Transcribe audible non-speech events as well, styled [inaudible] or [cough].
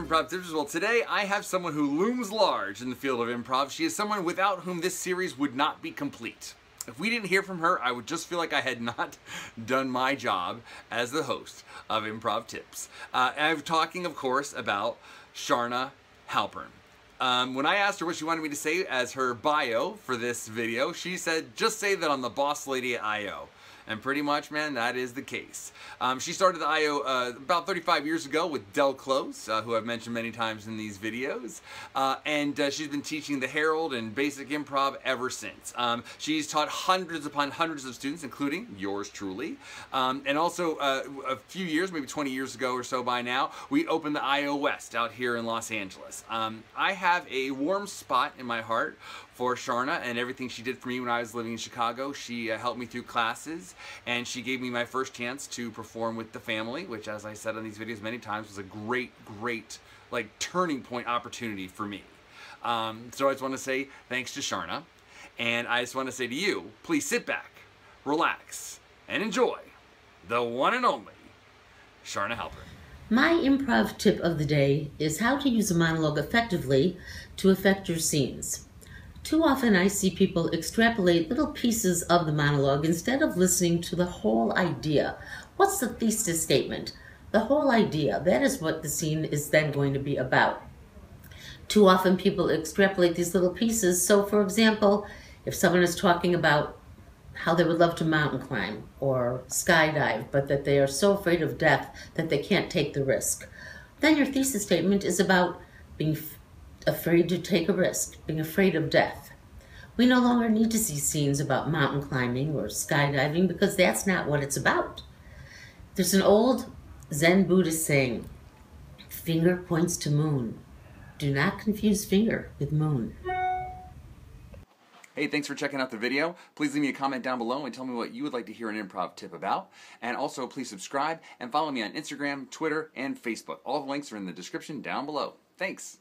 Improv Tips. Well, today I have someone who looms large in the field of improv. She is someone without whom this series would not be complete. If we didn't hear from her, I would just feel like I had [laughs] not done my job as the host of Improv Tips. Uh, I'm talking, of course, about Charna Halpern. Um, when I asked her what she wanted me to say as her bio for this video, she said, just say that I'm the boss lady at IO. And pretty much, man, that is the case. Um, she started the IO uh, about 35 years ago with Del Close, uh, who I've mentioned many times in these videos. Uh, and uh, she's been teaching the Herald and basic improv ever since. Um, she's taught hundreds upon hundreds of students, including yours truly. Um, and also, uh, a few years, maybe 20 years ago or so by now, we opened the IO West out here in Los Angeles. Um, I have a warm spot in my heart for Charna and everything she did for me when I was living in Chicago. She uh, helped me through classes and she gave me my first chance to perform with the family, which as I said on these videos many times was a great, great like turning point opportunity for me. Um, so I just want to say thanks to Charna and I just want to say to you, please sit back, relax, and enjoy the one and only Charna Halpern. My improv tip of the day is how to use a monologue effectively to affect your scenes. Too often I see people extrapolate little pieces of the monologue instead of listening to the whole idea. What's the thesis statement? The whole idea. That is what the scene is then going to be about. Too often people extrapolate these little pieces. So, for example, if someone is talking about how they would love to mountain climb or skydive, but that they are so afraid of death that they can't take the risk, then your thesis statement is about being afraid to take a risk, being afraid of death. We no longer need to see scenes about mountain climbing or skydiving because that's not what it's about. There's an old Zen Buddhist saying, finger points to moon. Do not confuse finger with moon. Hey, thanks for checking out the video. Please leave me a comment down below and tell me what you would like to hear an improv tip about. And also, please subscribe and follow me on Instagram, Twitter, and Facebook. All the links are in the description down below. Thanks.